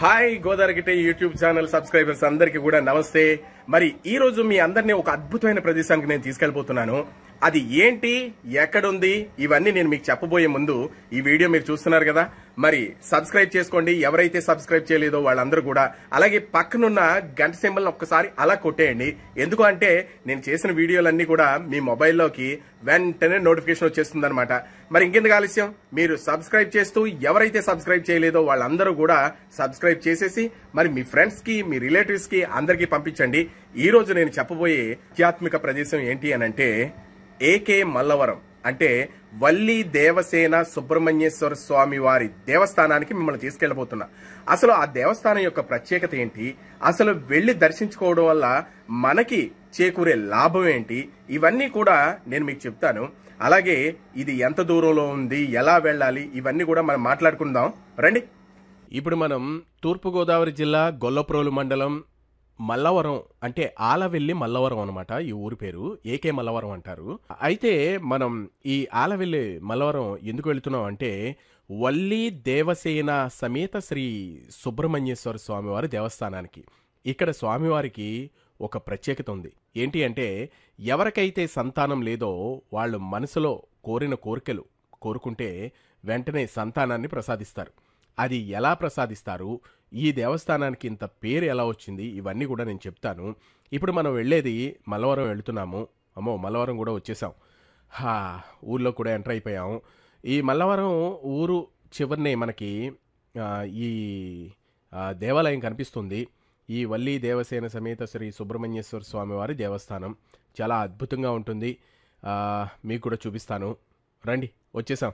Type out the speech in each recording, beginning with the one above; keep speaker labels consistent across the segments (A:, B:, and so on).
A: Hi Godavari YouTube channel subscribers అందరికీ కూడా నమస్తే. మరి ఈ రోజు మీ అందరినీ ఒక అద్భుతమైన ప్రదేశానికి నేను తీసుకెళ్ళిపోతున్నాను అది ఏంటి? ఎక్కడుంది? ఇవన్నీ నేను మీకు చెప్పబోయే ముందు ఈ వీడియో మీరు చూస్తున్నారు కదా. మరి సబ్స్క్రైబ్ చేసుకోండి. ఎవరైతే సబ్స్క్రైబ్ చేయలేదో వాళ్ళందరూ కూడా అలాగే పక్కనున్న గంట సింబల్ ఒక్కసారి అలా కొట్టేయండి. ఎందుకు అంటే నేను చేసిన వీడియోలన్నీ కూడా మీ మొబైల్లోకి వెంటనే నోటిఫికేషన్ వచ్చేస్తుంది అనమాట మరి ఇంకెందుకు ఆలస్యం? మీరు సబ్స్క్రైబ్ చేస్తూ ఎవరైతే సబ్స్క్రైబ్ చేయలేదో వాళ్ళందరూ కూడా సబ్స్క్రైబ్ చేసేసి మరి మీ ఫ్రెండ్స్కి మీ రిలేటివ్స్కి అందరికీ పంపించండి. ఈ రోజు నేను చెప్పబోయే ఆధ్యాత్మిక ప్రదేశం ఏంటి అని అంటే ఏకే మల్లవరం అంటే వల్లి దేవసేన సుబ్రహ్మణ్యేశ్వర స్వామి వారి దేవస్థానానికి మిమ్మల్ని తీసుకెళ్ళబోతున్నా అసలు ఆ దేవస్థానం యొక్క ప్రత్యేకత ఏంటి? అసలు వెళ్ళి దర్శించుకోవడం వల్ల మనకి చేకూరే లాభం ఏంటి? ఇవన్నీ కూడా నేను మీకు చెప్తాను. అలాగే ఇది ఎంత దూరంలో ఉంది? ఎలా వెళ్ళాలి? ఇవన్నీ కూడా మనం మాట్లాడుకుందాం. రండి. ఇప్పుడు మనం తూర్పుగోదావరి జిల్లా గొల్లప్రోలు మండలం మల్లవరం అంటే ఆలవెల్లి మల్లవరం అనమాట ఈ ఊరి పేరు. ఏకే మల్లవరం అంటారు. అయితే మనం ఈ ఆలవెల్లి మల్లవరం ఎందుకు వెళుతున్నాం అంటే వల్లి దేవసేన సమేత శ్రీ సుబ్రహ్మణ్యేశ్వర స్వామివారి దేవస్థానానికి. ఇక్కడ స్వామివారికి ఒక ప్రత్యేకత ఉంది. ఏంటి అంటే ఎవరికైతే సంతానం లేదో వాళ్ళు మనసులో కోరిన కోరికలు కోరుకుంటే వెంటనే సంతానాన్ని ప్రసాదిస్తారు. అది ఎలా ప్రసాదిస్తారు? ఈ దేవస్థానానికి ఇంత పేరు ఎలా వచ్చింది? ఇవన్నీ కూడా నేను చెప్తాను. ఇప్పుడు మనం వెళ్ళేది మలవరం వెళుతున్నాము. అమ్మో మలవరం కూడా వచ్చేసాం. హా ఊర్లో కూడా ఎంటర్ అయిపోయాం. ఈ మల్లవరం ఊరు చివరినే మనకి ఈ దేవాలయం కనిపిస్తుంది. ఈ వల్లి దేవసేన సమేత శ్రీ సుబ్రహ్మణ్యేశ్వర స్వామివారి దేవస్థానం. చాలా అద్భుతంగా ఉంటుంది. మీకు కూడా చూపిస్తాను. రండి వచ్చేసాం.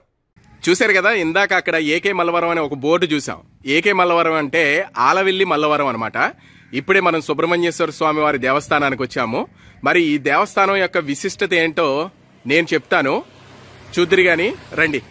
A: చూశారు కదా ఇందాక అక్కడ ఏకే మల్లవరం అనే ఒక బోర్డు చూసాం ఏకే మల్లవరం అంటే ఆలవిల్లి మల్లవరం అనమాట ఇప్పుడే మనం సుబ్రహ్మణ్యేశ్వర స్వామి వారి దేవస్థానానికి వచ్చాము. మరి ఈ దేవస్థానం యొక్క విశిష్టత ఏంటో నేను చెప్తాను. చూద్దరు గాని రండి.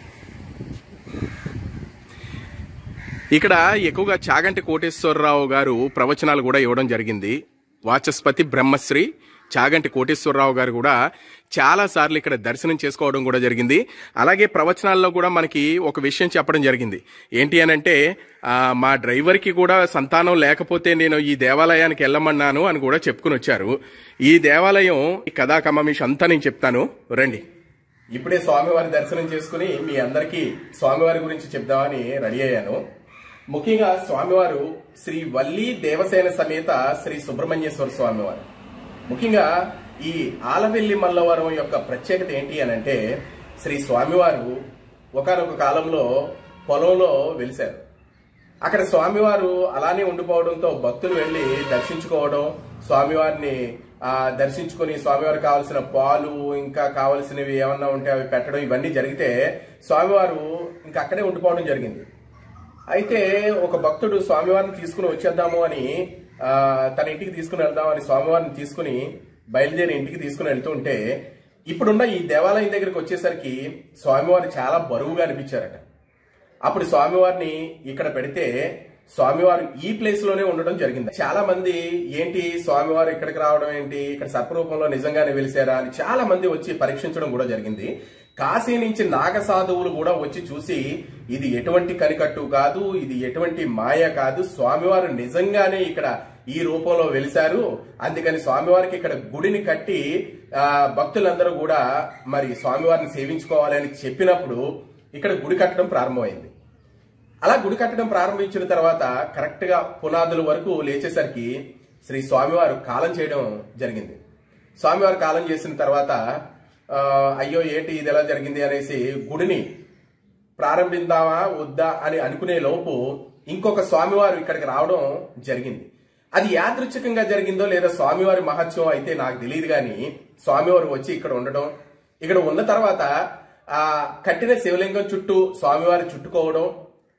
A: ఇక్కడ ఎక్కువగా చాగంటి కోటేశ్వరరావు గారు ప్రవచనాలు కూడా ఇవ్వడం జరిగింది. వాచస్పతి బ్రహ్మశ్రీ చాగంటి కోటేశ్వరరావు గారు కూడా చాలా సార్లు ఇక్కడ దర్శనం చేసుకోవడం కూడా జరిగింది. అలాగే ప్రవచనాల్లో కూడా మనకి ఒక విషయం చెప్పడం జరిగింది. ఏంటి అని అంటే మా డ్రైవర్కి కూడా సంతానం లేకపోతే నేను ఈ దేవాలయానికి వెళ్ళమన్నాను అని కూడా చెప్పుకుని వచ్చారు. ఈ దేవాలయం ఈ కథా కమమిష్ అంతా నేను చెప్తాను. రండి. ఇప్పుడే స్వామివారి దర్శనం చేసుకుని మీ అందరికీ స్వామివారి గురించి చెప్దామని రెడీ అయ్యాను. ముఖ్యంగా స్వామివారు శ్రీ వల్లి దేవసేన సమేత శ్రీ సుబ్రహ్మణ్యేశ్వర స్వామివారు. ముఖ్యంగా ఈ ఆలవెల్లి మల్లవరం యొక్క ప్రత్యేకత ఏంటి అని అంటే శ్రీ స్వామివారు ఒకనొక కాలంలో పొలంలో వెలిశారు. అక్కడ స్వామివారు అలానే ఉండిపోవడంతో భక్తులు వెళ్ళి దర్శించుకోవడం స్వామివారిని దర్శించుకొని స్వామివారు స్వామివారికి కావాల్సిన పాలు ఇంకా కావాల్సినవి ఏమన్నా ఉంటే అవి పెట్టడం ఇవన్నీ జరిగితే స్వామివారు ఇంకా అక్కడే ఉండిపోవడం జరిగింది. అయితే ఒక భక్తుడు స్వామివారిని తీసుకుని వచ్చేద్దాము అని తన ఇంటికి తీసుకుని వెళ్దామని స్వామివారిని తీసుకుని బయలుదేరి ఇంటికి తీసుకుని వెళ్తూ ఉంటే ఇప్పుడున్న ఈ దేవాలయం దగ్గరికి వచ్చేసరికి స్వామివారు చాలా బరువుగా అనిపించారట. అప్పుడు స్వామివారిని ఇక్కడ పెడితే స్వామివారు ఈ ప్లేస్లోనే ఉండడం జరిగింది. చాలా మంది ఏంటి స్వామివారు ఇక్కడికి రావడం ఏంటి ఇక్కడ సర్పరూపంలో నిజంగానే వెలిసారా అని చాలా మంది వచ్చి పరీక్షించడం కూడా జరిగింది. కాశీ నుంచి నాగ సాధువులు కూడా వచ్చి చూసి ఇది ఎటువంటి కనికట్టు కాదు ఇది ఎటువంటి మాయ కాదు స్వామివారు నిజంగానే ఇక్కడ ఈ రూపంలో వెలిశారు. అందుకని స్వామివారికి ఇక్కడ గుడిని కట్టి భక్తులందరూ కూడా మరి స్వామివారిని సేవించుకోవాలని చెప్పినప్పుడు ఇక్కడ గుడి కట్టడం ప్రారంభమైంది. అలా గుడి కట్టడం ప్రారంభించిన తర్వాత కరెక్ట్గా పునాదుల వరకు లేచేసరికి శ్రీ స్వామివారు కాలం చేయడం జరిగింది. స్వామివారు కాలం చేసిన తర్వాత అయ్యో ఏంటి ఇది ఎలా జరిగింది అనేసి గుడిని ప్రారంభిద్దామా వద్దా అని అనుకునే లోపు ఇంకొక స్వామివారు ఇక్కడికి రావడం జరిగింది. అది యాదృచ్ఛికంగా జరిగిందో లేదా స్వామివారి మహత్యం అయితే నాకు తెలియదు కానీ స్వామివారు వచ్చి ఇక్కడ ఉండడం ఇక్కడ ఉన్న తర్వాత ఆ కట్టిన శివలింగం చుట్టూ స్వామివారి చుట్టుకోవడం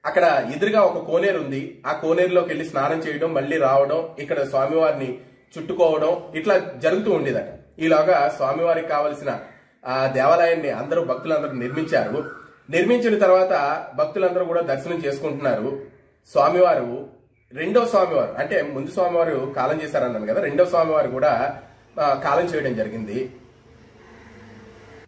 A: అక్కడ ఎదురుగా ఒక కోనేరు ఉంది. ఆ కోనేరులోకి వెళ్ళి స్నానం చేయడం మళ్ళీ రావడం ఇక్కడ స్వామివారిని చుట్టుకోవడం ఇట్లా జరుగుతూ ఉండేదట. ఈలోగా స్వామివారికి కావలసిన ఆ దేవాలయాన్ని అందరూ భక్తులందరూ నిర్మించారు. నిర్మించిన తర్వాత భక్తులందరూ కూడా దర్శనం చేసుకుంటున్నారు. స్వామివారు రెండో స్వామివారు అంటే ముందు స్వామివారు కాలం చేశారన్నాను కదా రెండో స్వామివారు కూడా కాలం చేయడం జరిగింది.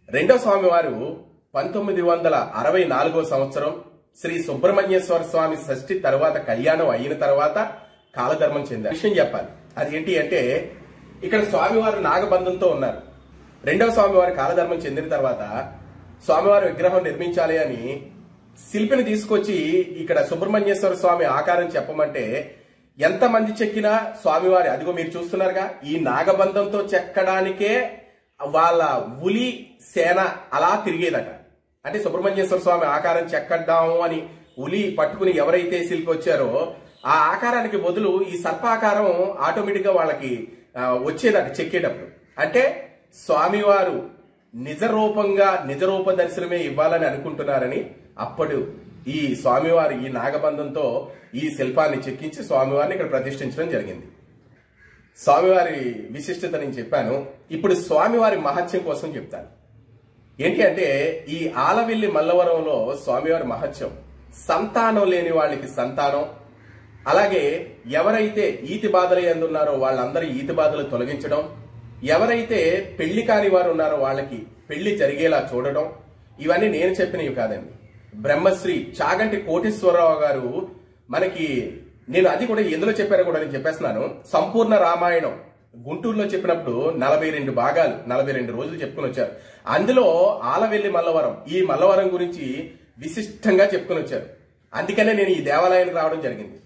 A: రెండో స్వామివారు పంతొమ్మిది వందల అరవై నాలుగో సంవత్సరం శ్రీ సుబ్రహ్మణ్యేశ్వర స్వామి షష్ఠి తర్వాత కళ్యాణం అయిన తర్వాత కాలధర్మం చెందారు. విషయం చెప్పాలి. అది ఏంటి అంటే ఇక్కడ స్వామివారు నాగబంధంతో ఉన్నారు. రెండవ స్వామివారు కాలధర్మం చెందిన తర్వాత స్వామివారి విగ్రహం నిర్మించాలి అని శిల్పిని తీసుకొచ్చి ఇక్కడ సుబ్రహ్మణ్యేశ్వర స్వామి ఆకారం చెప్పమంటే ఎంతమంది చెక్కినా స్వామివారి అదిగో మీరు చూస్తున్నారుగా ఈ నాగబంధంతో చెక్కడానికే వాళ్ళ ఉలి సేన అలా తిరిగేదట. అంటే సుబ్రహ్మణ్యేశ్వర స్వామి ఆకారం చెక్కడ్డాము అని ఉలి పట్టుకుని ఎవరైతే శిల్పి వచ్చారో ఆ ఆకారానికి బదులు ఈ సర్పాకారం ఆటోమేటిక్గా వాళ్ళకి వచ్చేదట చెక్కేటప్పుడు. అంటే స్వామివారు నిజ రూపంగా నిజ రూప దర్శనమే ఇవ్వాలని అనుకుంటున్నారని అప్పుడు ఈ స్వామివారి ఈ నాగబంధంతో ఈ శిల్పాన్ని చెక్కించి స్వామివారిని ఇక్కడ ప్రతిష్ఠించడం జరిగింది. స్వామివారి విశిష్టత నేను చెప్పాను. ఇప్పుడు స్వామివారి మహత్యం కోసం చెప్తాను. ఏంటి అంటే ఈ ఆలవెల్లి మల్లవరంలో స్వామివారి మహత్యం. సంతానం లేని వాళ్ళకి సంతానం. అలాగే ఎవరైతే ఈతి బాధలు ఎందున్నారో వాళ్ళందరి ఈతి బాధలు తొలగించడం. ఎవరైతే పెళ్ళి కాని వారు ఉన్నారో వాళ్ళకి పెళ్ళి జరిగేలా చూడడం. ఇవన్నీ నేను చెప్పినవి కాదండి. బ్రహ్మశ్రీ చాగంటి కోటేశ్వరరావు గారు మనకి నేను అది కూడా ఎందులో చెప్పారో కూడా నేను చెప్పేస్తున్నాను. సంపూర్ణ రామాయణం. గుంటూరులో చెప్పినప్పుడు నలభై రెండు భాగాలు నలభై రెండు రోజులు చెప్పుకుని వచ్చారు. అందులో ఆలవెల్లి మల్లవరం ఈ మల్లవరం గురించి విశిష్టంగా చెప్పుకుని వచ్చారు. అందుకనే నేను ఈ దేవాలయానికి రావడం జరిగింది.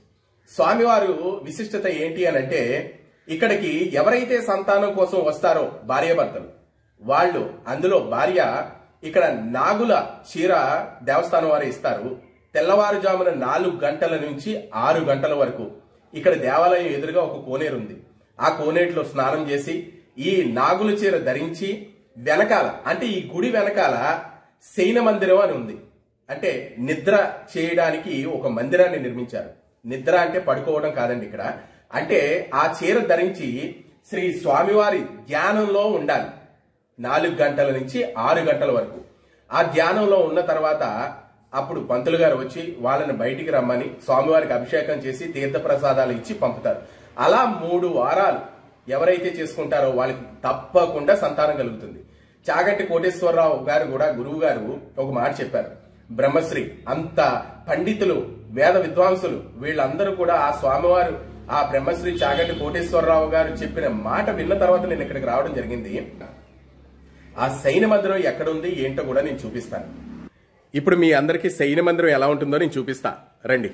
A: స్వామివారు విశిష్టత ఏంటి అని అంటే ఇక్కడికి ఎవరైతే సంతానం కోసం వస్తారో భార్యాభర్తలు వాళ్ళు అందులో భార్య ఇక్కడ నాగుల చీర దేవస్థానం వారు ఇస్తారు. తెల్లవారుజామున నాలుగు గంటల నుంచి ఆరు గంటల వరకు ఇక్కడ దేవాలయం ఎదురుగా ఒక కోనేరు ఉంది. ఆ కోనేటిలో స్నానం చేసి ఈ నాగుల చీర ధరించి వెనకాల అంటే ఈ గుడి వెనకాల శయన మందిరం అని ఉంది. అంటే నిద్ర చేయడానికి ఒక మందిరాన్ని నిర్మించారు. నిద్ర అంటే పడుకోవడం కాదండి ఇక్కడ. అంటే ఆ చీర ధరించి శ్రీ స్వామివారి ధ్యానంలో ఉండాలి. నాలుగు గంటల నుంచి ఆరు గంటల వరకు. ఆ ధ్యానంలో ఉన్న తర్వాత అప్పుడు పంతులు గారు వచ్చి వాళ్ళని బయటికి రమ్మని స్వామివారికి అభిషేకం చేసి తీర్థప్రసాదాలు ఇచ్చి పంపుతారు. అలా మూడు వారాలు ఎవరైతే చేసుకుంటారో వాళ్ళకి తప్పకుండా సంతానం కలుగుతుంది. చాగంటి కోటేశ్వరరావు గారు కూడా గురువు గారు ఒక మాట చెప్పారు. బ్రహ్మశ్రీ అంత పండితులు వేద విద్వాంసులు వీళ్ళందరూ కూడా ఆ స్వామివారు ఆ బ్రహ్మశ్రీ చాగంటి కోటేశ్వరరావు గారు చెప్పిన మాట విన్న తర్వాత నేను ఇక్కడికి రావడం జరిగింది. ఆ శయన మందిరం ఎక్కడుంది ఏంటో కూడా నేను చూపిస్తాను. ఇప్పుడు మీ అందరికీ శయన మందిరం ఎలా ఉంటుందో నేను చూపిస్తా. రండి.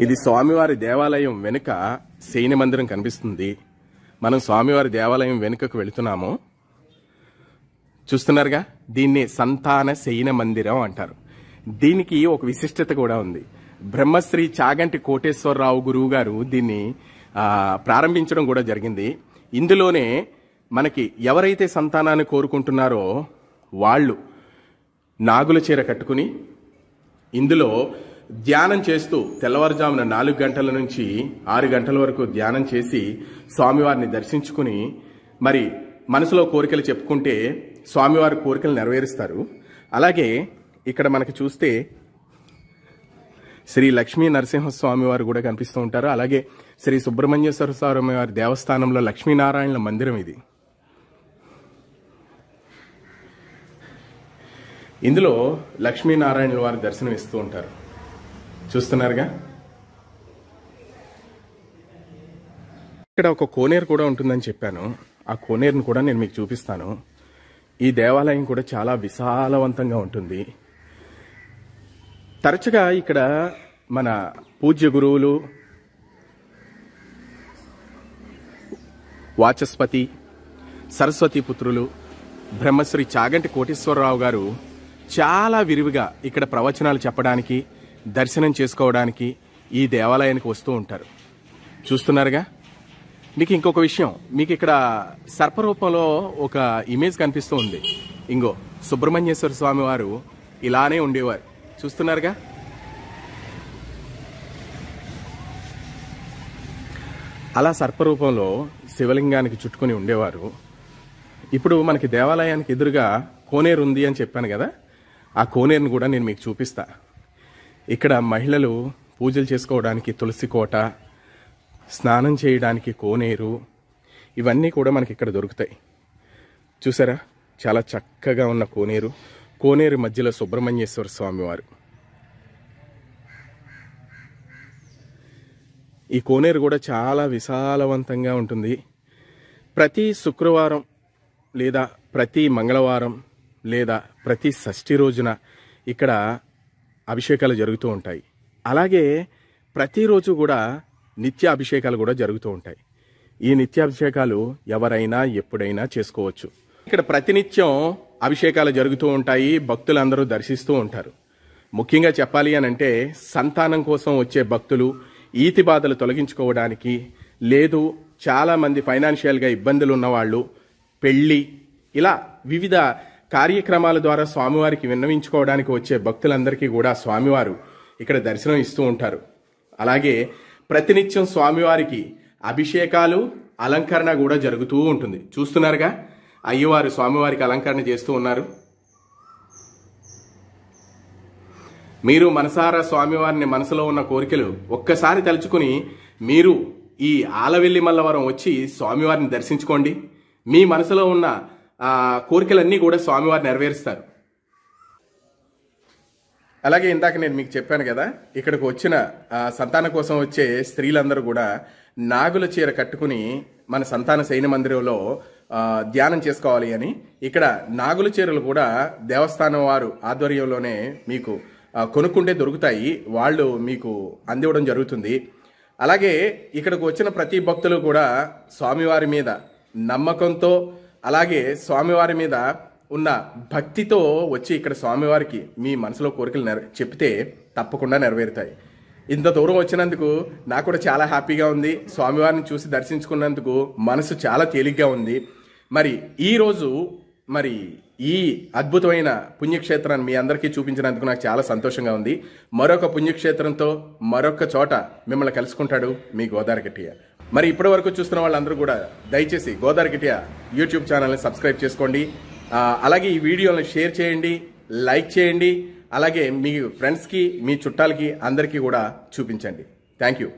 A: ఇది స్వామివారి దేవాలయం వెనుక శయన మందిరం కనిపిస్తుంది. మనం స్వామివారి దేవాలయం వెనుకకు వెళుతున్నాము. చూస్తున్నారుగా? దీన్ని సంతాన శయన మందిరం అంటారు. దీనికి ఒక విశిష్టత కూడా ఉంది. బ్రహ్మశ్రీ చాగంటి కోటేశ్వరరావు గురువు గారు దీన్ని ప్రారంభించడం కూడా జరిగింది. ఇందులోనే మనకి ఎవరైతే సంతానాన్ని కోరుకుంటున్నారో వాళ్ళు నాగుల చీర కట్టుకుని ఇందులో ధ్యానం చేస్తూ తెల్లవారుజామున నాలుగు గంటల నుంచి ఆరు గంటల వరకు ధ్యానం చేసి స్వామివారిని దర్శించుకుని మరి మనసులో కోరికలు చెప్పుకుంటే స్వామివారి కోరికలు నెరవేరుస్తారు. అలాగే ఇక్కడ మనకి చూస్తే శ్రీ లక్ష్మీ నరసింహస్వామి వారు కూడా కనిపిస్తూ ఉంటారు. అలాగే శ్రీ సుబ్రహ్మణ్యేశ్వర స్వామి వారి దేవస్థానంలో లక్ష్మీనారాయణల మందిరం ఇది. ఇందులో లక్ష్మీనారాయణుల వారి దర్శనం ఇస్తూ ఉంటారు. చూస్తున్నారుగా? ఇక్కడ ఒక కోనేరు కూడా ఉంటుందని చెప్పాను. ఆ కోనేరును కూడా నేను మీకు చూపిస్తాను. ఈ దేవాలయం కూడా చాలా విశాలవంతంగా ఉంటుంది. తరచుగా ఇక్కడ మన పూజ్య గురువులు వాచస్పతి సరస్వతి పుత్రులు బ్రహ్మశ్రీ చాగంటి కోటేశ్వరరావు గారు చాలా విరివిగా ఇక్కడ ప్రవచనాలు చెప్పడానికి దర్శనం చేసుకోవడానికి ఈ దేవాలయానికి వస్తూ ఉంటారు. చూస్తున్నారుగా? మీకు ఇంకొక విషయం. మీకు ఇక్కడ సర్పరూపంలో ఒక ఇమేజ్ కనిపిస్తూ ఉంది. ఇంగో సుబ్రహ్మణ్యేశ్వర స్వామి వారు ఇలానే ఉండేవారు. చూస్తున్నారుగా? అలా సర్పరూపంలో శివలింగానికి చుట్టుకుని ఉండేవారు. ఇప్పుడు మనకి దేవాలయానికి ఎదురుగా కోనేరు ఉంది అని చెప్పాను కదా ఆ కోనేరుని కూడా నేను మీకు చూపిస్తా. ఇక్కడ మహిళలు పూజలు చేసుకోవడానికి తులసి కోట స్నానం చేయడానికి కోనేరు ఇవన్నీ కూడా మనకి ఇక్కడ దొరుకుతాయి. చూసారా? చాలా చక్కగా ఉన్న కోనేరు. కోనేరు మధ్యలో సుబ్రహ్మణ్యేశ్వర స్వామివారు. ఈ కోనేరు కూడా చాలా విశాలవంతంగా ఉంటుంది. ప్రతి శుక్రవారం లేదా ప్రతి మంగళవారం లేదా ప్రతి షష్ఠి రోజున ఇక్కడ అభిషేకాలు జరుగుతూ ఉంటాయి. అలాగే ప్రతిరోజు కూడా నిత్య అభిషేకాలు కూడా జరుగుతూ ఉంటాయి. ఈ నిత్యాభిషేకాలు ఎవరైనా ఎప్పుడైనా చేసుకోవచ్చు. ఇక్కడ ప్రతినిత్యం అభిషేకాలు జరుగుతూ ఉంటాయి భక్తులందరూ దర్శిస్తూ ఉంటారు. ముఖ్యంగా చెప్పాలి అని అంటే సంతానం కోసం వచ్చే భక్తులు ఈతి బాధలు తొలగించుకోవడానికి లేదు చాలామంది ఫైనాన్షియల్గా ఇబ్బందులు ఉన్నవాళ్ళు పెళ్ళి ఇలా వివిధ కార్యక్రమాల ద్వారా స్వామివారికి విన్నవించుకోవడానికి వచ్చే భక్తులందరికీ కూడా స్వామివారు ఇక్కడ దర్శనం ఇస్తూ ఉంటారు. అలాగే ప్రతినిత్యం స్వామివారికి అభిషేకాలు అలంకరణ కూడా జరుగుతూ ఉంటుంది. చూస్తున్నారుగా? అయ్యవారు స్వామివారికి అలంకరణ చేస్తూ ఉన్నారు. మీరు మనసారా స్వామివారిని మనసులో ఉన్న కోరికలు ఒక్కసారి తలుచుకుని మీరు ఈ ఆలవెల్లి మల్లవరం వచ్చి స్వామివారిని దర్శించుకోండి. మీ మనసులో ఉన్న కోరికలన్నీ కూడా స్వామివారు నెరవేరుస్తారు. అలాగే ఇందాక నేను మీకు చెప్పాను కదా ఇక్కడికి వచ్చిన సంతానం కోసం వచ్చే స్త్రీలందరూ కూడా నాగుల చీర కట్టుకుని మన సంతాన సైన్య మందిరంలో ధ్యానం చేసుకోవాలి అని ఇక్కడ నాగుల చీరలు కూడా దేవస్థానం వారు ఆధ్వర్యంలోనే మీకు కొనుక్కుంటే దొరుకుతాయి. వాళ్ళు మీకు అందివ్వడం జరుగుతుంది. అలాగే ఇక్కడికి వచ్చిన ప్రతి భక్తులు కూడా స్వామివారి మీద నమ్మకంతో అలాగే స్వామివారి మీద ఉన్న భక్తితో వచ్చి ఇక్కడ స్వామివారికి మీ మనసులో కోరికలు నెర చెప్తే తప్పకుండా నెరవేరుతాయి. ఇంత దూరం వచ్చినందుకు నాకు కూడా చాలా హ్యాపీగా ఉంది. స్వామివారిని చూసి దర్శించుకున్నందుకు మనసు చాలా తేలిగ్గా ఉంది. మరి ఈరోజు మరి ఈ అద్భుతమైన పుణ్యక్షేత్రాన్ని మీ అందరికీ చూపించినందుకు నాకు చాలా సంతోషంగా ఉంది. మరొక పుణ్యక్షేత్రంతో మరొక చోట మిమ్మల్ని కలుసుకుంటాడు మీ గోదావరి గిట్టియ మరి ఇప్పటి వరకు చూస్తున్న వాళ్ళందరూ కూడా దయచేసి గోదావరి గిట్టియ యూట్యూబ్ ఛానల్ని సబ్స్క్రైబ్ చేసుకోండి. అలాగే ఈ వీడియోని షేర్ చేయండి లైక్ చేయండి అలాగే మీ ఫ్రెండ్స్కి మీ చుట్టాలకి అందరికీ కూడా చూపించండి. Thank you.